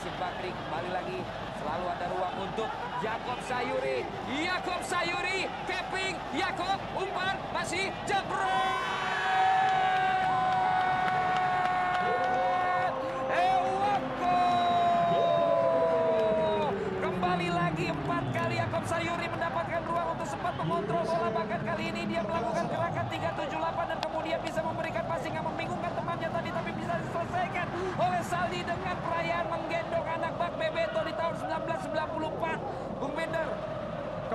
Rasid Bakri kembali lagi selalu ada ruang untuk Yakob Sayuri. Yakob Sayuri, keping, Yakob umpan masih jebret. Ewako. Kembali lagi empat kali Yakob Sayuri mendapatkan ruang untuk sempat mengontrol bola bahkan kali ini dia melakukan gerakan 378 dan kemudian bisa memberikan passing yang membingungkan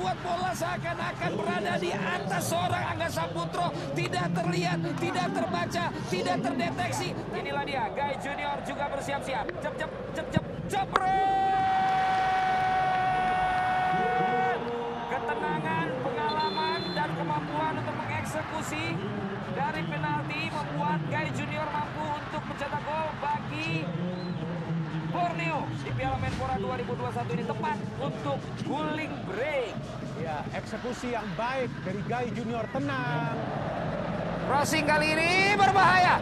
membuat bola seakan-akan berada di atas seorang Angga Saputro tidak terlihat, tidak terbaca, tidak terdeteksi. Inilah dia, Guy Junior juga bersiap-siap. Cep cep cep cep cepret. Ketenangan, pengalaman dan kemampuan untuk mengeksekusi dari penalti membuat Guy Junior mampu untuk mencetak gol bagi Borneo di Menpora 2021 ini tepat untuk guling break. Ya, eksekusi yang baik dari Guy Junior tenang. Crossing kali ini berbahaya.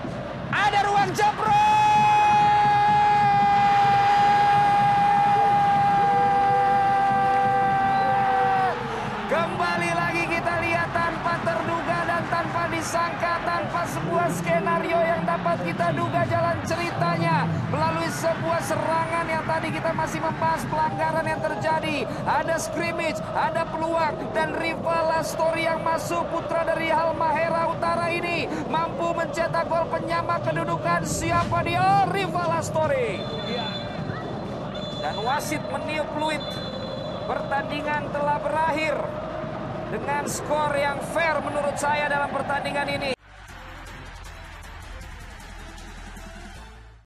Tanpa disangka, tanpa sebuah skenario yang dapat kita duga jalan ceritanya melalui sebuah serangan yang tadi kita masih membahas pelanggaran yang terjadi. Ada scrimmage, ada peluang dan rival story yang masuk putra dari Halmahera Utara ini mampu mencetak gol penyama kedudukan siapa dia rival story. Dan wasit meniup fluid. Pertandingan telah berakhir dengan skor yang fair menurut saya dalam pertandingan ini.